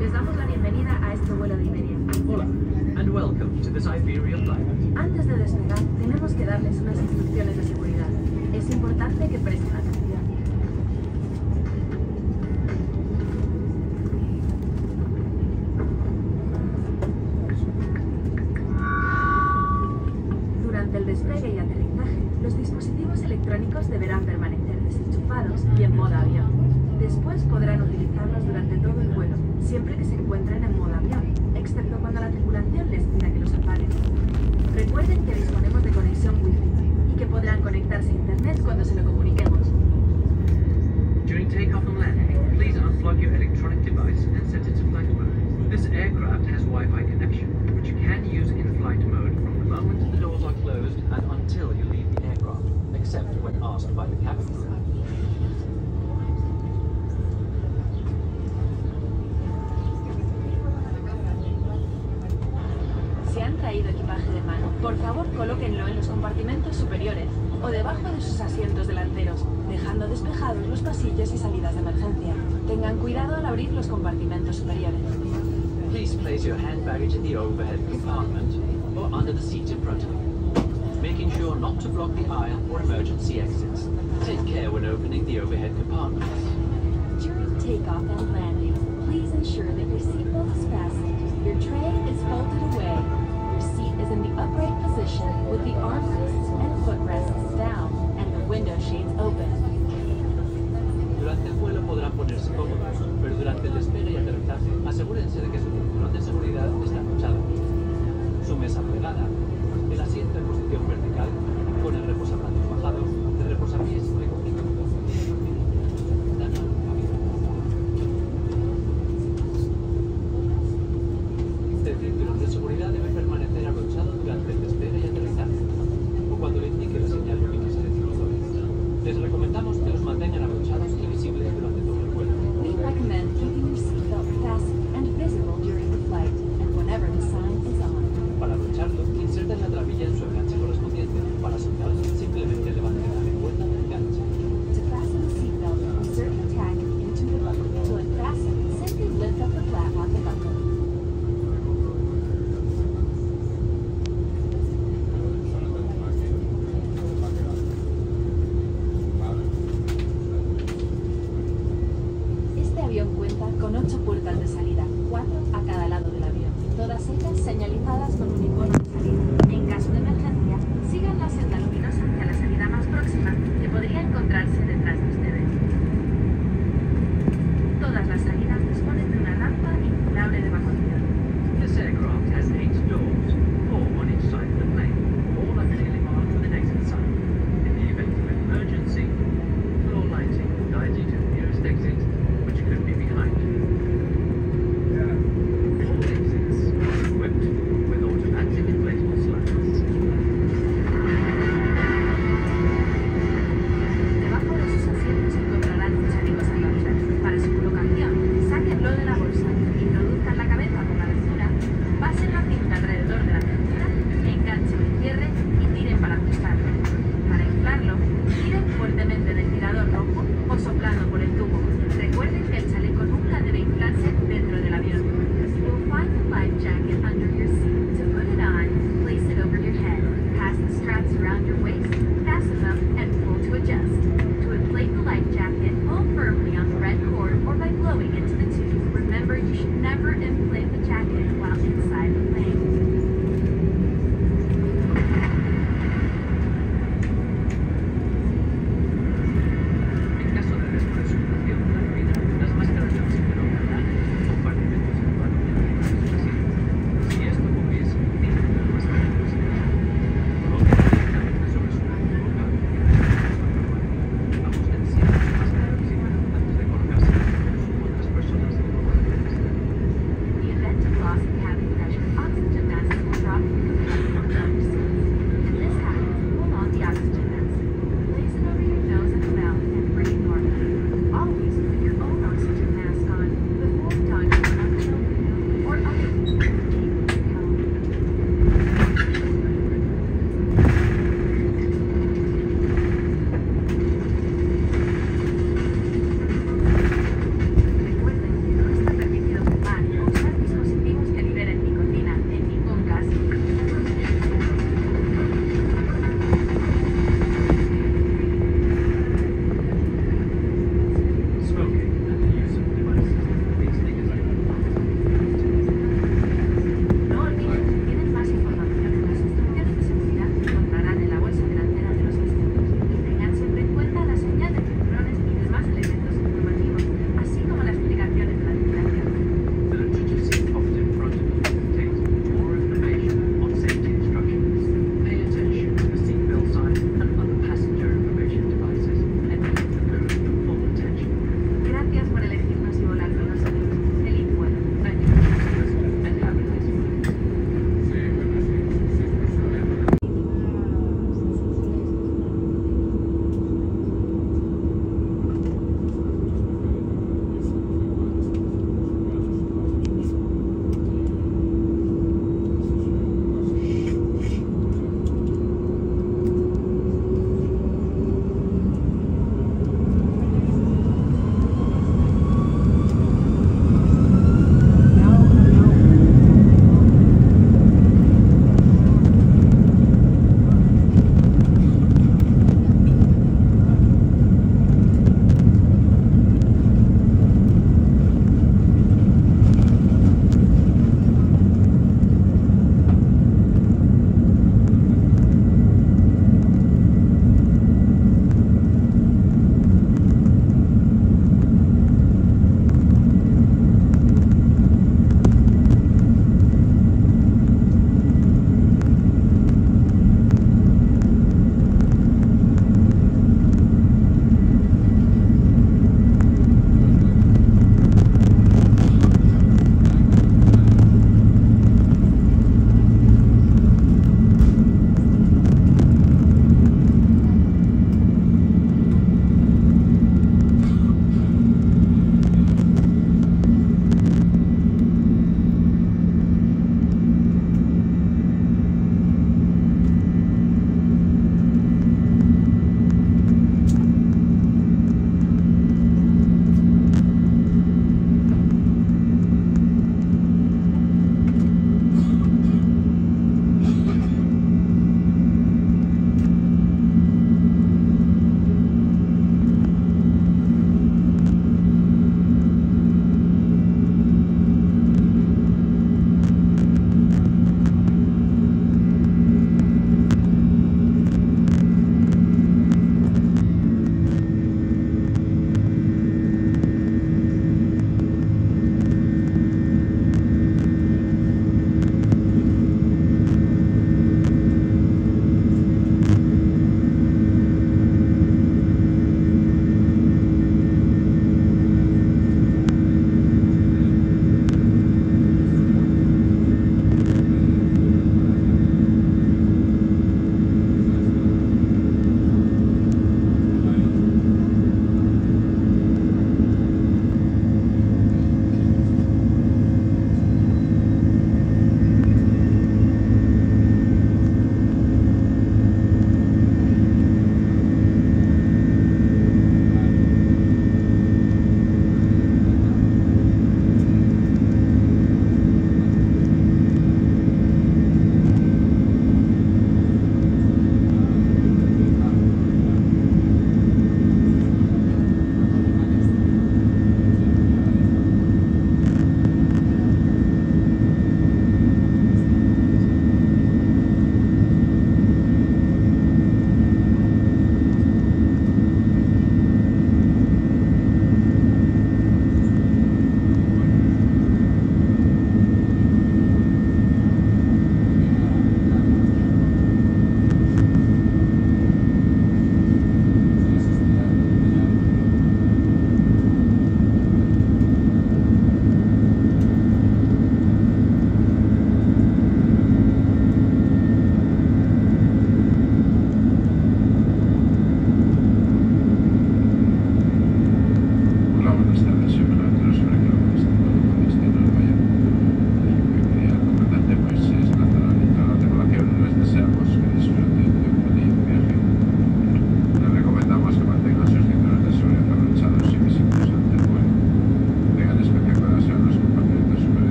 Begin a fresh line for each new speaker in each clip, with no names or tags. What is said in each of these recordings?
Les damos la bienvenida a este vuelo de
Iberia. Hola, and welcome to this
Iberian Antes de despegar, tenemos que darles unas instrucciones de seguridad. Es importante que presten atención. Cuidado al abrir los compartimentos superiores.
Please place your hand baggage in the overhead compartment or under the seat in front of you, making sure not to block the aisle or emergency exits. Take care when opening the overhead compartments.
During takeoff and landing, please ensure that your seatbelt is fastened, your tray is folded away, your seat is in the upright position with the armrests and footrests down and the window shades open.
Durante el vuelo podrán ponerse cómodos, pero durante el despegue y aterrizaje, asegúrense de que su cinturón de seguridad está acolchado. Su mesa plegada,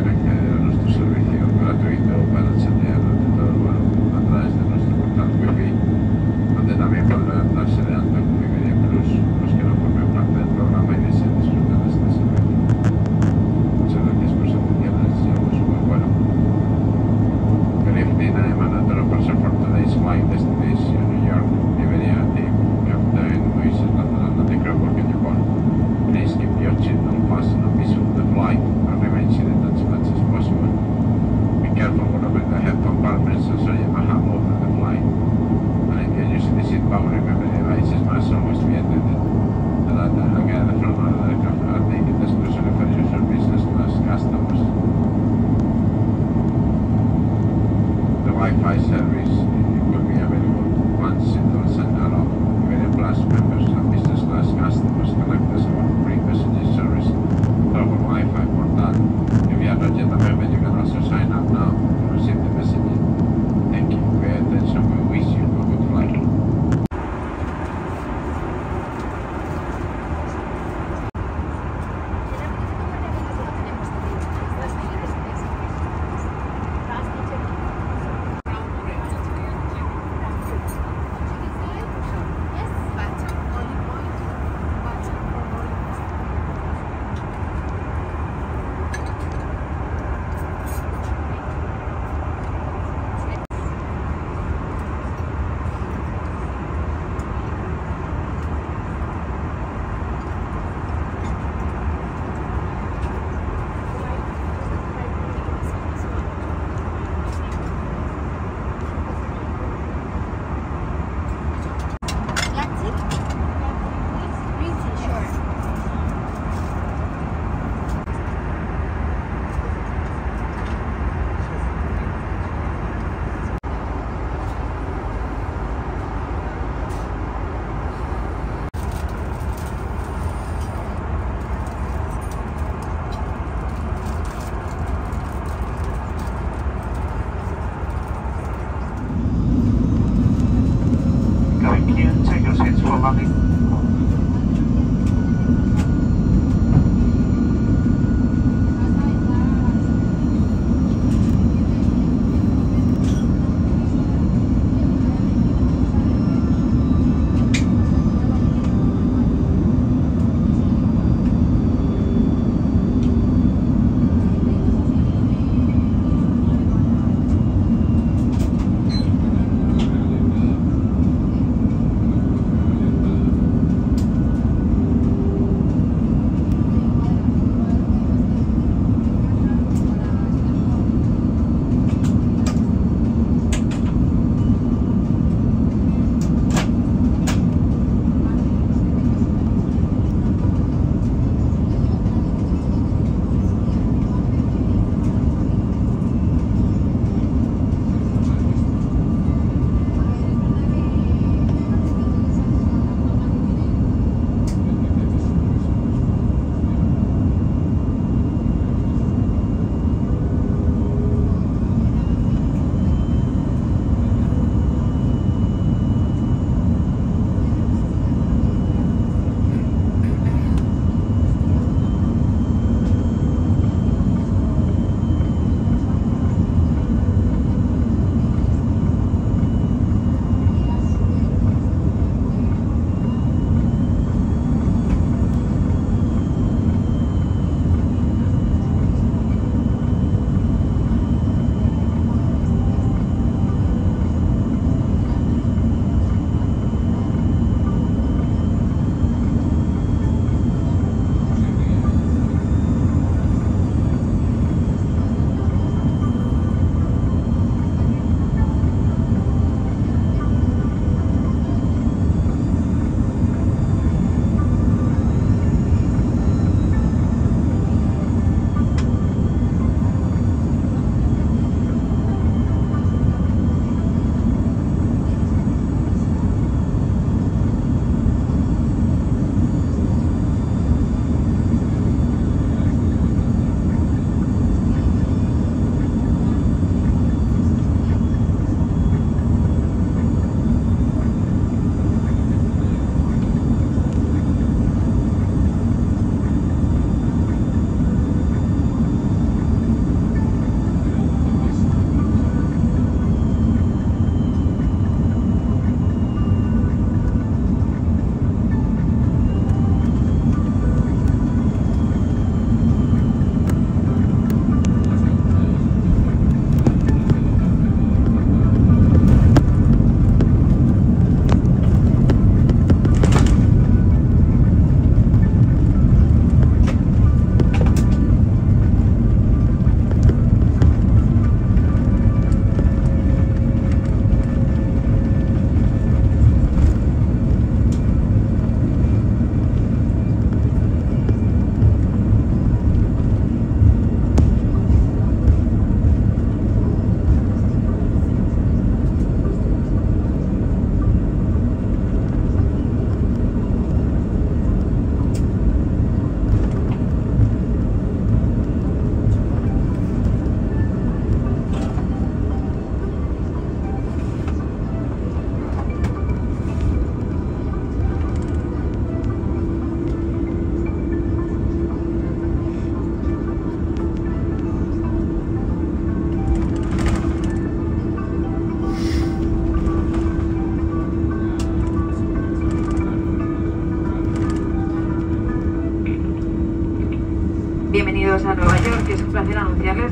ばれてる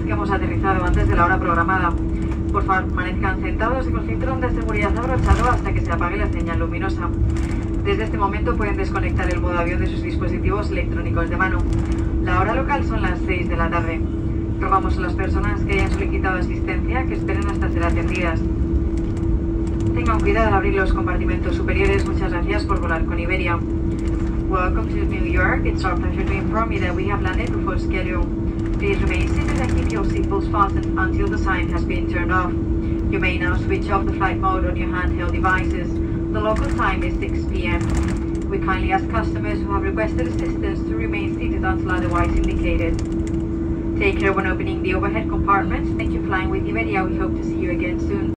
que
hemos aterrizado antes de la hora programada. Por favor, permanezcan sentados y con cinturón de seguridad abrochado hasta que se apague la señal luminosa. Desde este momento pueden desconectar el modo avión de sus dispositivos electrónicos de mano. La hora local son las 6 de la tarde. Rogamos a las personas que hayan solicitado asistencia que esperen hasta ser atendidas. Tengan cuidado al abrir los compartimentos superiores. Muchas gracias por volar con Iberia. Welcome to New York. It's our pleasure to inform you that we have landed before schedule. Please remain seated and keep your seatbelts fastened until the sign has been turned off. You may now switch off the flight mode on your handheld devices. The local time is 6 p.m. We kindly ask customers who have requested assistance to remain seated until otherwise indicated. Take care when opening the overhead compartments. Thank you for flying with Iberia. We hope to see you again soon.